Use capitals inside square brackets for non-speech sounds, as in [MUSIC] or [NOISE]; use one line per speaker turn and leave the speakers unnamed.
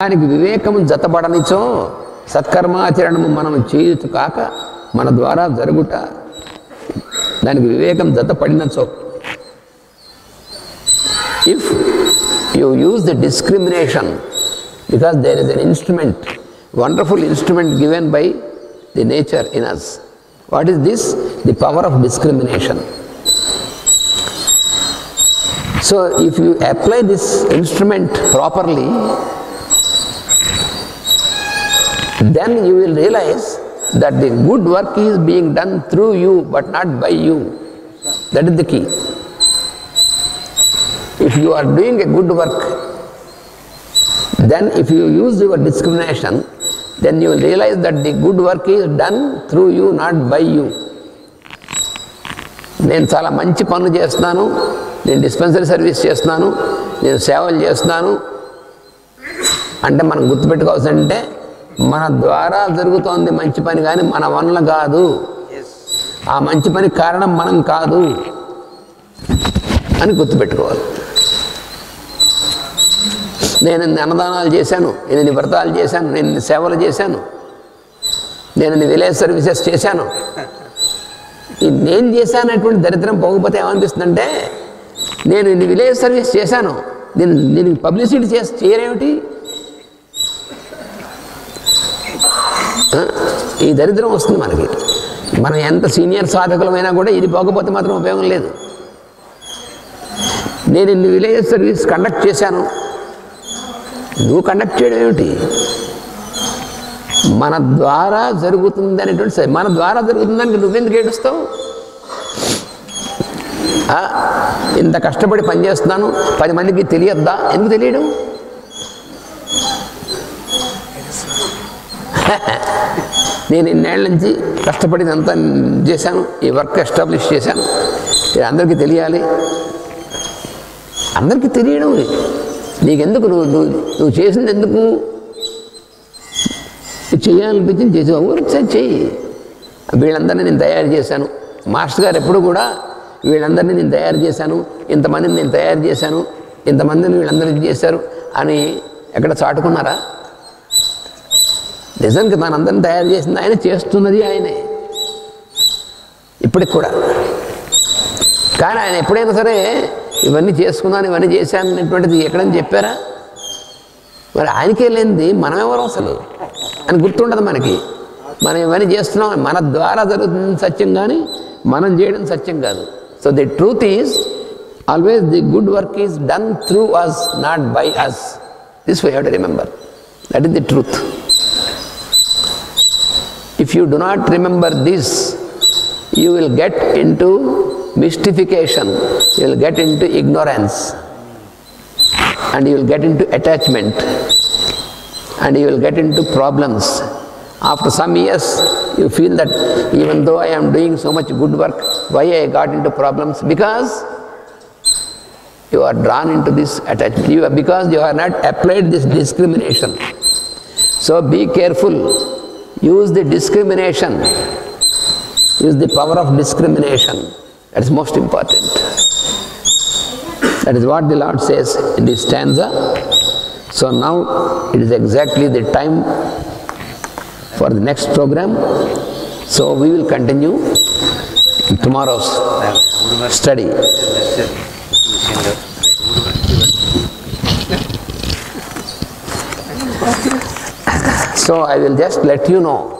దానికి వివేకము జతబడనిచో సత్కర్మాచరణము మనం చేయుచు కాక మన ద్వారా జరుగుట. దానికి వివేకం జతపడినచో. If you use the discrimination because there is an instrument wonderful instrument given by the nature in us what is this the power of discrimination so if you apply this instrument properly then you will realize that the good work is being done through you but not by you that is the key if you are doing a good work, then if you use your discrimination, then you will realize that the good work is done through you, not by you. నేను చాలా మంచి పనులు చేస్తున్నాను నేను dispensary service చేస్తున్నాను నేను సేవలు చేస్తున్నాను అంటే మనం గుర్తుపెట్టుకోవాల్సి అంటే మన ద్వారా జరుగుతోంది మంచి పని కానీ మన వల్ల కాదు. ఆ మంచి పని కారణం మనం కాదు అని గుర్తుపెట్టుకోవాలి. నేను ఇన్ని అన్నదానాలు చేశాను నేను ఇన్ని వ్రతాలు చేశాను నేను ఇన్ని సేవలు చేశాను నేను ఇన్ని విలేజ్ సర్వీసెస్ చేశాను. ఈ నేను చేశానటువంటి దరిద్రం పోకపోతే ఏమనిపిస్తుందంటే నేను ఇన్ని విలేజ్ సర్వీస్ చేశాను నేను దీనికి పబ్లిసిటీ చేసి చేయరేమిటి? ఈ దరిద్రం వస్తుంది మనకి. మనం ఎంత సీనియర్ సాధకులమైనా కూడా ఇది పోకపోతే మాత్రం ఉపయోగం లేదు. నేను ఇన్ని విలేజ్ సర్వీస్ కండక్ట్ చేశాను. నువ్వు కండక్ట్ చేయడం ఏమిటి? మన ద్వారా జరుగుతుంది అనేటువంటి మన ద్వారా జరుగుతుందని నువ్వెందుకు ఏడుస్తావు? ఇంత కష్టపడి పనిచేస్తున్నాను. పది మందికి తెలియద్దా? ఎందుకు తెలియడం? [LAUGHS] నేను ఇన్నేళ్ళ నుంచి కష్టపడినంతా చేశాను ఈ వర్క్ ఎస్టాబ్లిష్ చేశాను. ఇది అందరికీ తెలియాలి. అందరికీ తెలియడం నీకెందుకు నువ్వు నువ్వు నువ్వు చేసింది ఎందుకు? చేయాలనిపించింది చేసి ఊరికి చెయ్యి వీళ్ళందరినీ నేను తయారు చేశాను. మాస్టర్ గారు ఎప్పుడు కూడా వీళ్ళందరినీ నేను తయారు చేశాను. ఇంతమందిని నేను తయారు చేశాను. ఇంతమందిని వీళ్ళందరికీ చేశారు అని ఎక్కడ చాటుకున్నారా? నిజానికి మనందరిని తయారు చేసింది ఆయన చేస్తున్నది ఆయనే. ఇప్పటికి కూడా. కానీ ఆయన ఎప్పుడైనా సరే ఇవన్నీ చేసుకున్నాను ఇవన్నీ చేశాను అనేటువంటిది ఎక్కడని చెప్పారా? మరి ఆయనకే లేనిది మనం ఎవరు అసలు? అని గుర్తుండదు మనకి. మనం ఇవన్నీ చేస్తున్నాం మన ద్వారా జరుగుతుంది సత్యం కానీ మనం చేయడం సత్యం కాదు. So the truth is always the good work is done through us not by us this why have to remember that is the truth if you do not remember this, you will get into mystification, you will get into ignorance, and you will get into attachment, and you will get into problems. After some years, you feel that even though I am doing so much good work, why I got into problems? Because you are drawn into this attachment. You are, because you have not applied this discrimination. So be careful. Use the discrimination. Use the power of discrimination. That is most important. That is what the Lord says in this stanza. So now it is exactly the time for the next program. So we will continue in tomorrow's study. So I will just let you know